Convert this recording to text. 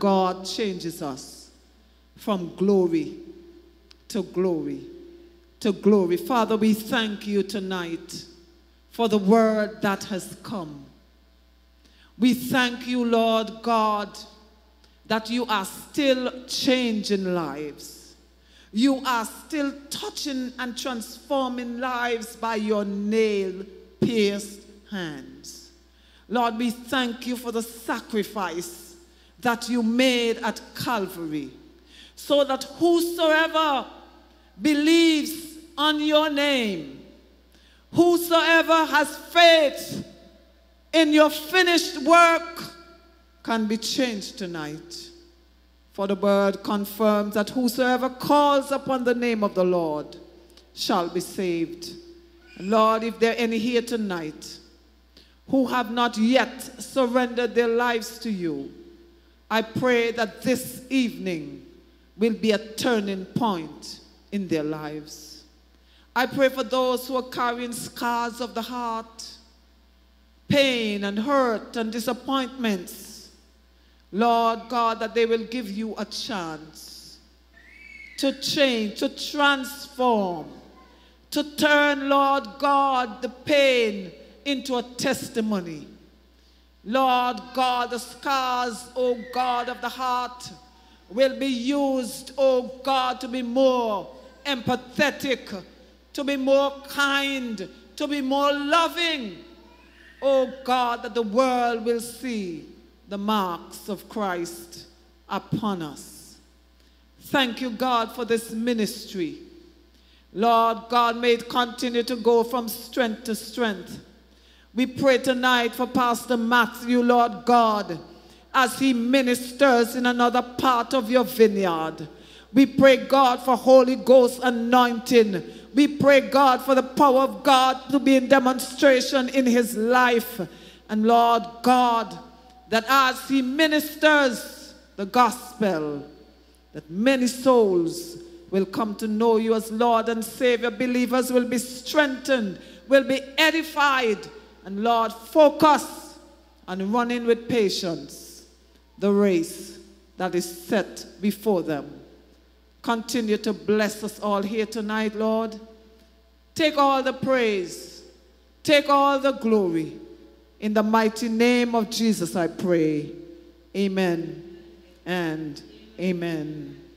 God changes us from glory to glory to glory. Father, we thank you tonight for the word that has come. We thank you, Lord God, that you are still changing lives. You are still touching and transforming lives by your nail pierced hands. Lord, we thank you for the sacrifice that you made at Calvary so that whosoever believes on your name, whosoever has faith in your finished work can be changed tonight. For the word confirms that whosoever calls upon the name of the Lord shall be saved. Lord, if there are any here tonight who have not yet surrendered their lives to you, I pray that this evening will be a turning point in their lives. I pray for those who are carrying scars of the heart, pain and hurt and disappointments. Lord God, that they will give you a chance to change, to transform, to turn, Lord God, the pain into a testimony. Lord God, the scars, oh God, of the heart will be used, oh God, to be more empathetic, to be more kind, to be more loving. Oh God, that the world will see the marks of Christ upon us. Thank you, God, for this ministry. Lord God, may it continue to go from strength to strength. We pray tonight for Pastor Matthew, Lord God, as he ministers in another part of your vineyard. We pray, God, for Holy Ghost anointing. We pray, God, for the power of God to be in demonstration in his life. And Lord God, that as he ministers the gospel, that many souls will come to know you as Lord and Savior. Believers will be strengthened, will be edified, and Lord, focus on running with patience the race that is set before them. Continue to bless us all here tonight, Lord. Take all the praise, take all the glory. In the mighty name of Jesus, I pray. Amen and amen.